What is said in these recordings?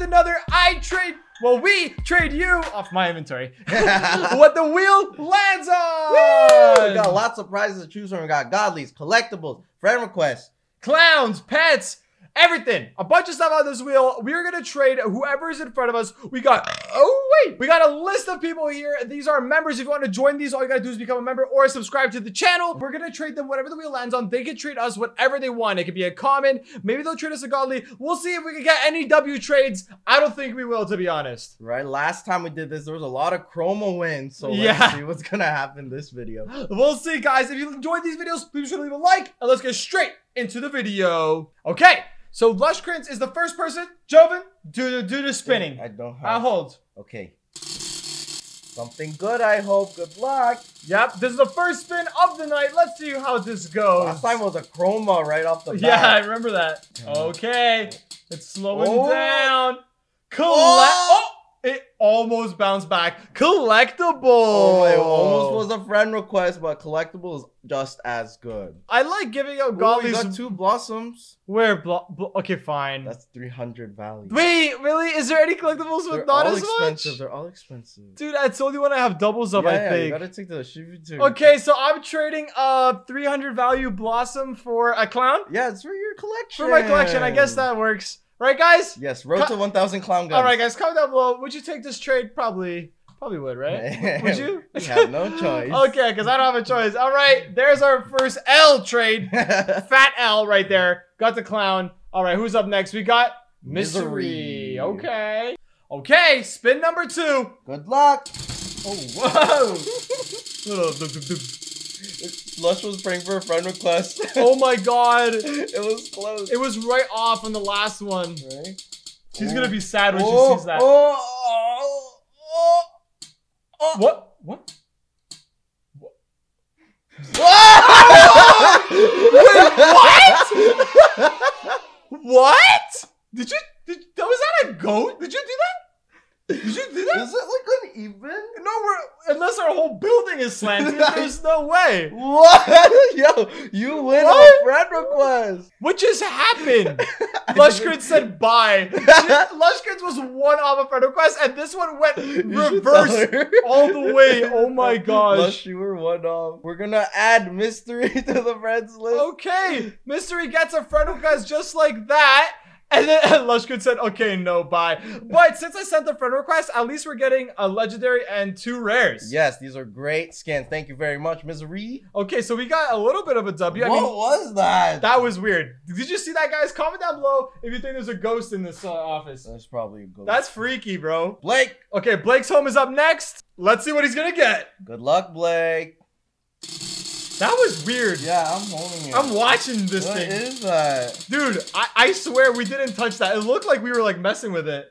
with another I trade. Well, we trade you off my inventory. what the wheel lands on. we got lots of prizes to choose from. We got godlies, collectibles, friend requests. clowns, pets, everything. A bunch of stuff on this wheel. We're gonna trade whoever is in front of us. We got oh wait, we got a list of people here. These are members. If you want to join these, all you gotta do is become a member or subscribe to the channel. We're gonna trade them whatever the wheel lands on. They can trade us whatever they want. It could be a common. Maybe they'll trade us a godly. We'll see if we can get any W trades. I don't think we will, to be honest. Right, last time we did this, there was a lot of chroma wins. So let's Yeah. see what's gonna happen this video. We'll see, guys. If you enjoyed these videos, please be sure to leave a like, and let's get straight into the video. Okay, so Lushkins is the first person. Joven, do the do the spinning. I don't uh, I hold. Okay. Something good, I hope. Good luck. Yep, this is the first spin of the night. Let's see how this goes. Last time was a chroma right off the bat. yeah, I remember that. Okay, it's slowing Oh. down. Collect. Oh. oh. Almost bounced back. Collectible. Oh, it almost was a friend request, but collectible is just as good. I like giving out we got two blossoms. Where? Blo- blo- okay, fine. That's 300 value. Wait, really? Is there any collectibles with They're not all as expensive. much? They're all expensive. Dude, that's the only one I have doubles of, yeah, I yeah, you think. gotta take the Shifu too. Okay, so I'm trading a 300 value blossom for a clown Yeah, it's for your collection. for my collection. I guess that works. Right, guys? Yes, road Co- to 1,000 clown guns. All right, guys, comment down below. Would you take this trade? Probably. Probably would, right? Would you? We have no choice. okay, because I don't have a choice. All right, there's our first L trade. Fat L right there. Got the clown. All right, who's up next? We got Misery. Misery. Okay. Okay, spin number two. Good luck. Oh, whoa. Lush was praying for a friend request. oh my god. it was close. It was right off on the last one. right? She's Oh. gonna be sad when oh, she sees that. Oh, oh, oh, oh. What? What? what? What? Did you? Did, that was that a goat? Did you do that? Did you do that? Is it like an even? No, we're unless our whole building is slanted. there's no way. What? Yo, you win What? a friend request. What just happened? Lushkins said bye. Lushkins was one off a friend request, and this one went reverse all the way. Oh my gosh. Lush, you were one off. We're gonna add mystery to the friends list. Okay, Mystery gets a friend request just like that. And then Lushkins said, okay, no, bye. But since I sent the friend request, at least we're getting a legendary and two rares. Yes, these are great scans. Thank you very much, Misery. Okay, so we got a little bit of a W. what mean, was that? that was weird. Did you see that, guys? Comment down below if you think there's a ghost in this uh, office. That's probably a good. That's freaky, bro. Blake. Okay, Blake's home is up next. Let's see what he's gonna get. Good luck, Blake. That was weird. Yeah, I'm holding it. I'm watching this What thing. is that? Dude, I, I swear we didn't touch that. It looked like we were like messing with it.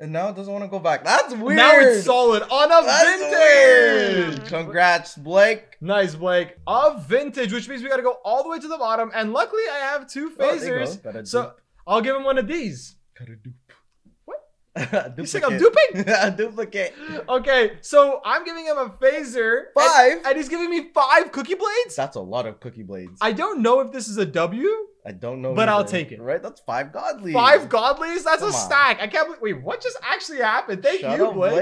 And now it doesn't want to go back. That's weird. Now it's solid on a That's vintage. weird. Congrats, Blake. Nice, Blake. A vintage, which means we gotta go all the way to the bottom. And luckily, I have two Oh, there you go. phasers. Got a so. I'll give him one of these. Got a dupe. What? Duplicate. You think I'm duping? a duplicate. Okay, so I'm giving him a phaser. and- Five? And, he's giving me five cookie blades. That's a lot of cookie blades. I don't know if this is a W. I don't know. But I'll take it. Right? That's five godly. Five godlies? That's Come a on. stack. I can't believe. Wait, what just actually happened? Thank Shut you, up, Blake.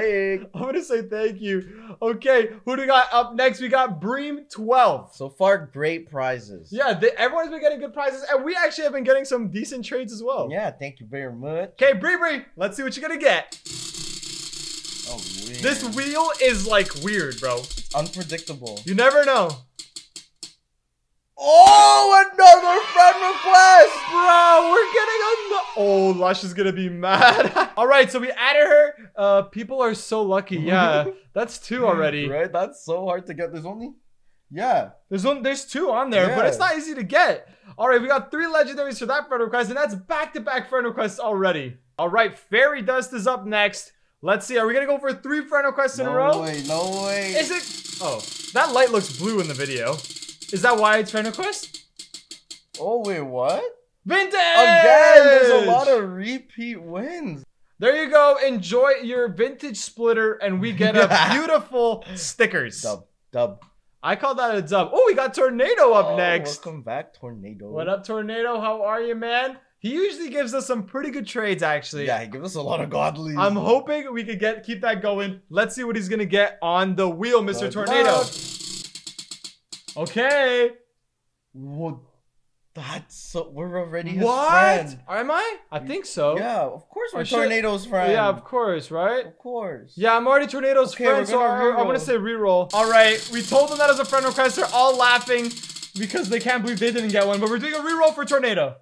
Blake. I'm gonna say thank you. Okay, who do we got up next? We got Bream 12. So far, great prizes. Yeah, they, everyone's been getting good prizes, and we actually have been getting some decent trades as well. Yeah, thank you very much. Okay, Bree Bree, let's see what you're gonna get. Oh, weird. This wheel is like weird, bro. It's unpredictable. You never know. Oh, another friend request. Bro, we're getting a. Oh, Lush is gonna be mad. All right, so we added her. Uh, people are so lucky. Yeah, that's two already. Right? That's so hard to get. There's only. Yeah. There's one. There's two on there, but it's not easy to get. All right, we got three legendaries for that friend request, and that's back-to-back friend requests already. All right, Fairy Dust is up next. Let's see. Are we gonna go for three friend requests in no a row? No way. No way. Is it? Oh, that light looks blue in the video. Is that why it's friend request? Oh wait, what? Vintage. Again, there's a lot of repeat wins. There you go. Enjoy your vintage splitter, and we get a beautiful stickers. Dub, dub. I call that a dub. Oh, we got Tornado up Oh, next. Welcome back, tornado. What up, Tornado? How are you, man? He usually gives us some pretty good trades, actually. Yeah, he gives us a lot of godly. I'm hoping we could get keep that going. Let's see what he's gonna get on the wheel, Mr. Good Tornado. luck. Okay. What? That's so. We're already his What? friend. Am I? I think so. Yeah, of course we're shit. Tornado's friend. Yeah, of course, right? Of course. Yeah, I'm already Tornado's Okay, friend, so I, I want to say reroll. All right, we told them that as a friend request. They're all laughing because they can't believe they didn't get one, but we're doing a reroll for Tornado.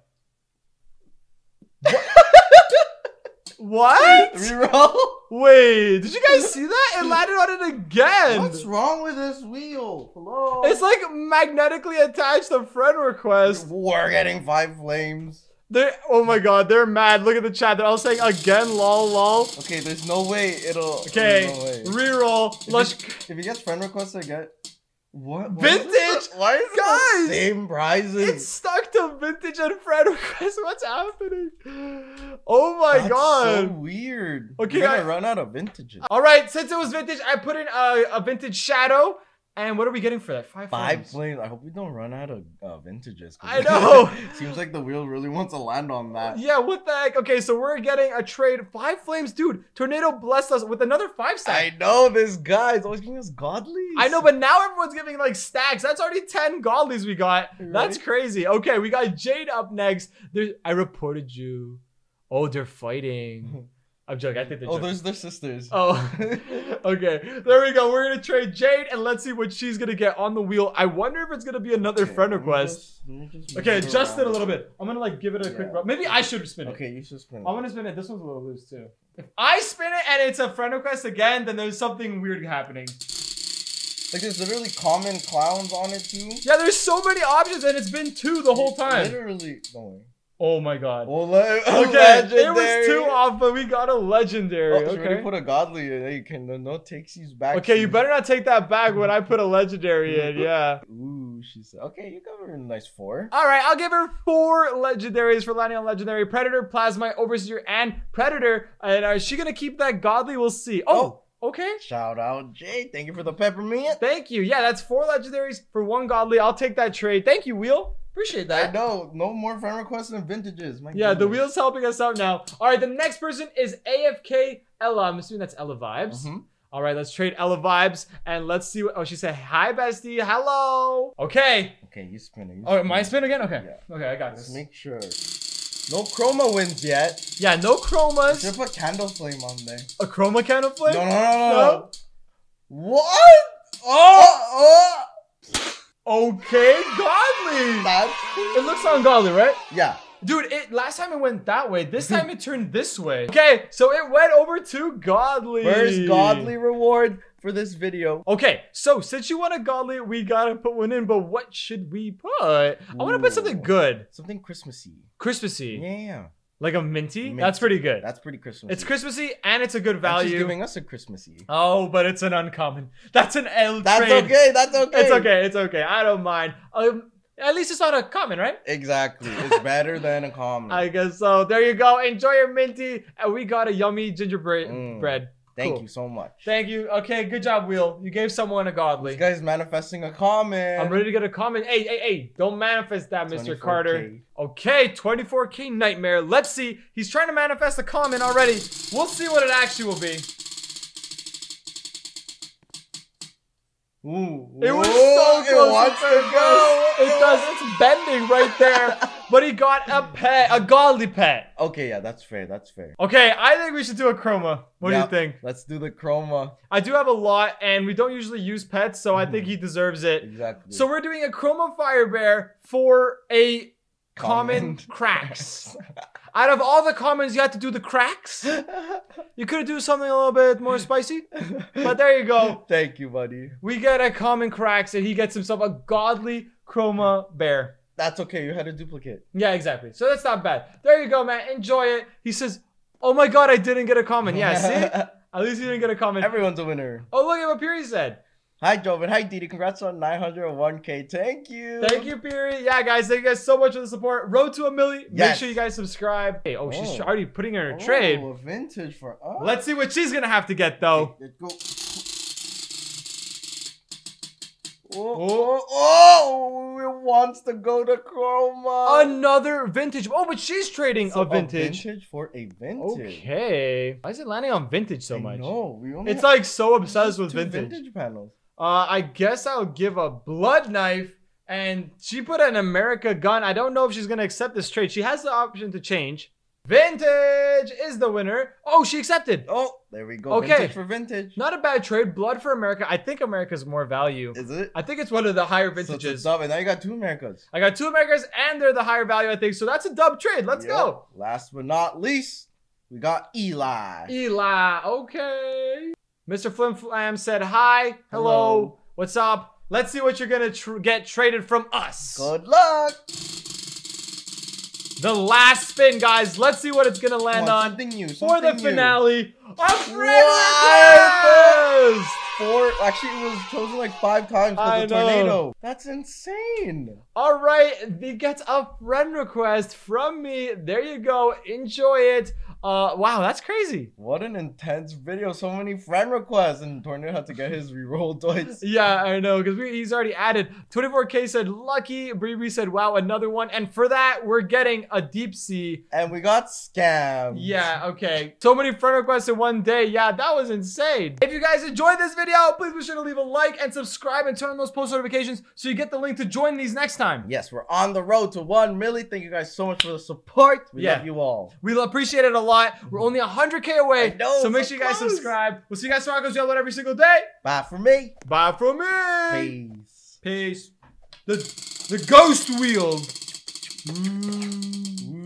What? Reroll. Wait, did you guys see that? It landed on it again. What's wrong with this wheel? Hello. It's like magnetically attached to friend request. We're getting five flames. They oh my god, they're mad. Look at the chat. They're all saying again, lol, lol. Okay, there's no way it'll. Okay, there's no reroll. If Let's. he, if he gets friend requests, I get. What? why is it Vintage? the- Why is it Guys! the same prizes? It's stuck to vintage and friend request. What's happening? Oh my That's god. so weird. Okay, gonna I- run out of vintages. All right, since it was vintage, I put in a, a vintage shadow. And what are we getting for that? Five. Five. I hope we don't run out of uh, vintages. I know. Seems like the wheel really wants to land on that. Yeah, what the heck? Okay, so we're getting a trade. Five flames, dude. Tornado blessed us with another five stack. I know this guy is always giving us godlies. I know, but now everyone's giving like stacks. That's already 10 godlies we got. That's crazy. Okay, we got Jade up next. There, I reported you. Oh, they're fighting. I'm joking. I think they're Oh, joking. there's their sisters. Oh, okay. There we go. We're gonna trade Jade, and let's see what she's gonna get on the wheel. I wonder if it's gonna be another Okay, friend request. just- just Okay, move adjust it a little bit. I'm gonna like give it a quick rub. Maybe I should spin it. Okay, you should spin. It. I'm gonna spin it. This one's a little loose too. If I spin it and it's a friend request again, then there's something weird happening. Like there's literally common clowns on it too. Yeah, there's so many options, and it's been two the whole time. Literally. Don't worry. Oh my god. Okay, it was two off, but we got a legendary. Oh, already okay. put a godly in. Hey, can no, no takesies back. Okay, you better not take that back when I put a legendary in. Yeah. Ooh, she said. Okay, you got her a nice four. All right, I'll give her four legendaries for landing on legendary Predator, Plasmite, Overseer, and Predator. And uh, is she gonna keep that godly? We'll see. Oh, okay. Shout out Jay. Thank you for the peppermint. Thank you. Yeah, that's four legendaries for one godly. I'll take that trade. Thank you, Wheel. Appreciate that. I know. No more friend requests and vintages. My Yeah, the wheel's helping us out now. All right, the next person is AFK Ella. I'm assuming that's Ella Vibes. Mhm. All right, let's trade Ella Vibes and let's see what. Oh, she said, Hi, bestie. Hello. Okay. Okay, you spin it. You Oh, my spin again? Okay. Yeah. Okay, I got Let's this. make sure. No chroma wins yet. Yeah, no chromas. have put candle flame on there. A chroma candle flame? No, no, no, no, No? no. What? Oh, oh. Okay, godly. It looks ungodly, right? yeah. Dude, it last time it went that way. This time it turned this way. Okay, so it went over to godly. Where's godly reward for this video. Okay, so since you want a godly, we gotta put one in. But what should we put? I want to put something good, Something Christmassy. Christmassy, Yeah, like a minty. Minty. That's pretty good. that's pretty Christmassy. it's Christmassy and it's a good value. giving us a Christmassy. Oh, but it's an uncommon. That's an L That's trade. okay. That's okay. It's okay. It's okay. I don't mind. Um, at least it's not a common, right? Exactly. It's better than a common. I guess so. There you go. Enjoy your minty. And we got a yummy gingerbread Mm. bread. Thank Cool. you so much. Thank you. Okay, good job, Wheel. You gave someone a godly. This guy's manifesting a comment. I'm ready to get a comment. Hey, hey, hey, don't manifest that, Mr. 24K. Carter. Okay, 24K Nightmare. Let's see. He's trying to manifest a comment already. We'll see what it actually will be. Ooh. It was Whoa, so close. It wants to to go. It does. It's bending right there. but he got a pet, a godly pet. Okay, yeah, that's fair. That's fair. Okay, I think we should do a chroma. What Yeah. do you think? Let's do the chroma. I do have a lot, and we don't usually use pets, so I think Mm-hmm. he deserves it. Exactly. So we're doing a chroma fire bear for a common Common cracks. Out of all the commons, you had to do the cracks. You could do something a little bit more spicy, but there you go. Thank you, buddy. We get a common cracks, and he gets himself a godly chroma bear. That's okay. You had a duplicate. Yeah, exactly. So that's not bad. There you go, man. Enjoy it. He says, "Oh my god, I didn't get a comment." Yeah, see. At least he didn't get a comment. Everyone's a winner. oh, look at what Piri said. Hi, Joven. Hi, Didi. Congrats on 901k. Thank you. Thank you, Piri. Yeah, guys, thank you guys so much for the support. Road to a million. Make sure you guys subscribe. Hey, oh, she's Oh. already putting her in a trade. Oh, a vintage for us. Let's see what she's gonna have to get though. Let's go. Oh, oh, oh, it wants to go to Chroma. Another vintage. Oh, but she's trading So a vintage. vintage for a vintage. Okay. Why is it landing on vintage so I much? know, we only It's have like so obsessed with two vintage. panels. Uh, I guess I'll give a blood knife. And she put an America gun. I don't know if she's gonna accept this trade. She has the option to change. Vintage is the winner. Oh, she accepted. Oh, there we go. Okay. Vintage for vintage. Not a bad trade. Blood for America. I think America's more value. Is it? I think it's one of the higher So it's a vintages. dub, and now you got two Americas. I got two Americas and they're the higher value, I think. So that's a dub trade. Let's Yep. go. Last but not least, we got Eli. Eli. Okay. Mr. Flim Flam said hi. Hello. Hello. What's up? Let's see what you're going to tr- get traded from us. Good luck. The last spin, guys. Let's see what it's going to land on, something new. for the something new. finale. A friend request! Four. Actually, it was chosen like five times of know. tornado. That's insane. All right, he gets a friend request from me. There you go. Enjoy it. Uh, wow, that's crazy. What an intense video. So many friend requests, and Tornado had to get his reroll twice. Yeah, I know, because he's already added. 24K said lucky. Bree said wow, another one. And for that, we're getting a deep sea. And we got scammed. Yeah, okay. So many friend requests in one day. Yeah, that was insane. If you guys enjoyed this video, please be sure to leave a like and subscribe and turn on those post notifications so you get the link to join these next time. Yes, we're on the road to 1 million. Thank you guys so much for the support. We Yeah. love you all. We appreciate it a lot. We're only 100K away. Know, so make sure you guys close. subscribe. We'll see you guys tomorrow because we upload every single day. Bye for me. Bye for me. Peace. Peace. The, the ghost wheel. Ooh.